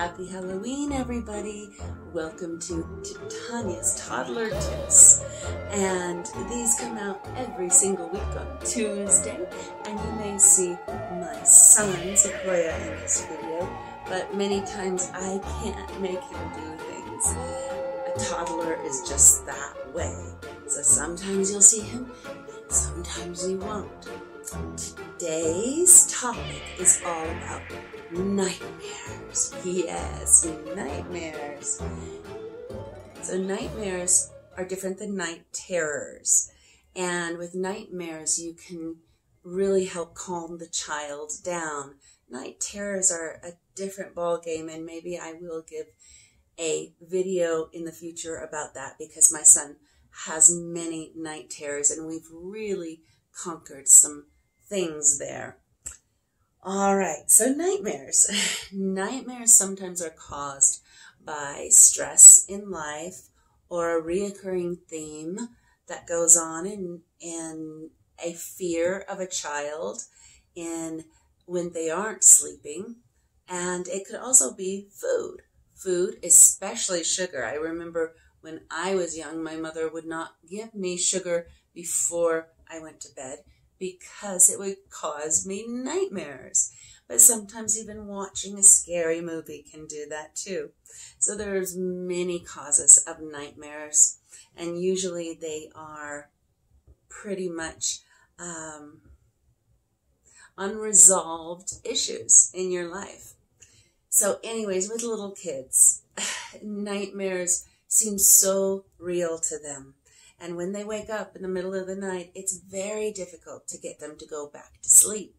Happy Halloween, everybody. Welcome to, Titanya's Toddler Tips. And these come out every single week on Tuesday. And you may see my son, Sequoia, in this video. But many times I can't make him do things. A toddler is just that way. So sometimes you'll see him, and sometimes you won't. Today's topic is all about nightmares. Yes, nightmares. So, nightmares are different than night terrors. And with nightmares, you can really help calm the child down. Night terrors are a different ball game, and maybe I will give a video in the future about that because my son has many night terrors, and we've really conquered some things there. All right, so nightmares. nightmares sometimes are caused by stress in life or a reoccurring theme that goes on in, in a fear of a child in when they aren't sleeping. And it could also be food. Food, especially sugar. I remember when I was young, my mother would not give me sugar before I went to bed because it would cause me nightmares. But sometimes even watching a scary movie can do that too. So there's many causes of nightmares, and usually they are pretty much um, unresolved issues in your life. So, anyways, with little kids, nightmares seem so real to them. And when they wake up in the middle of the night, it's very difficult to get them to go back to sleep.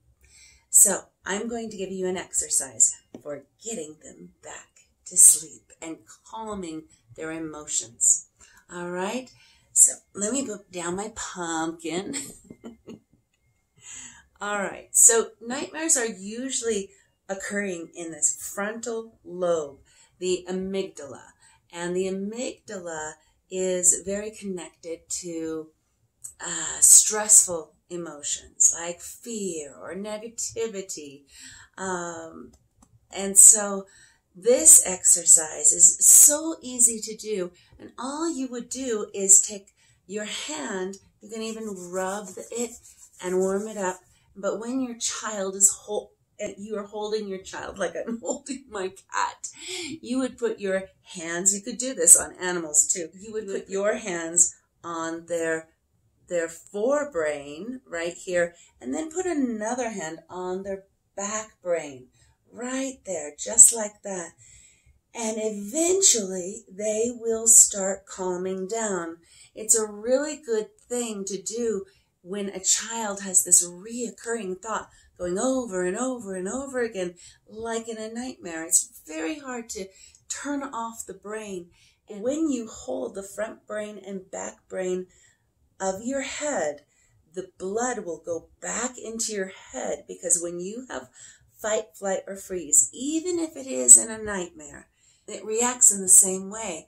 So I'm going to give you an exercise for getting them back to sleep and calming their emotions. All right. So let me put down my pumpkin. All right. So nightmares are usually occurring in this frontal lobe, the amygdala. And the amygdala is very connected to uh, stressful emotions like fear or negativity. Um, and so this exercise is so easy to do. And all you would do is take your hand, you can even rub it and warm it up. But when your child is whole, you are holding your child like I'm holding my cat. You would put your hands, you could do this on animals too. You would put your hands on their their forebrain right here and then put another hand on their back brain right there just like that. And eventually they will start calming down. It's a really good thing to do when a child has this reoccurring thought going over and over and over again, like in a nightmare. It's very hard to turn off the brain. And when you hold the front brain and back brain of your head, the blood will go back into your head because when you have fight, flight, or freeze, even if it is in a nightmare, it reacts in the same way.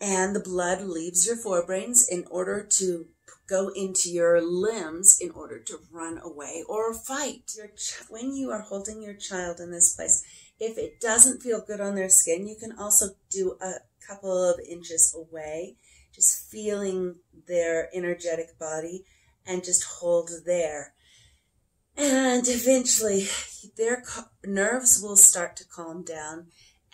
And the blood leaves your forebrains in order to go into your limbs in order to run away or fight. Ch- when you are holding your child in this place, if it doesn't feel good on their skin, you can also do a couple of inches away, just feeling their energetic body and just hold there. And eventually, their nerves will start to calm down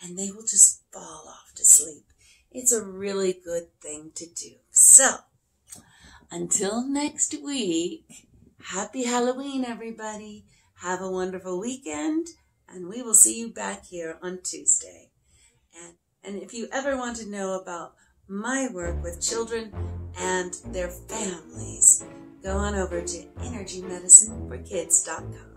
and they will just fall off to sleep. It's a really good thing to do. So, until next week, happy Halloween, everybody. Have a wonderful weekend, and we will see you back here on Tuesday. And, and if you ever want to know about my work with children and their families, go on over to energymedicineforkids.com.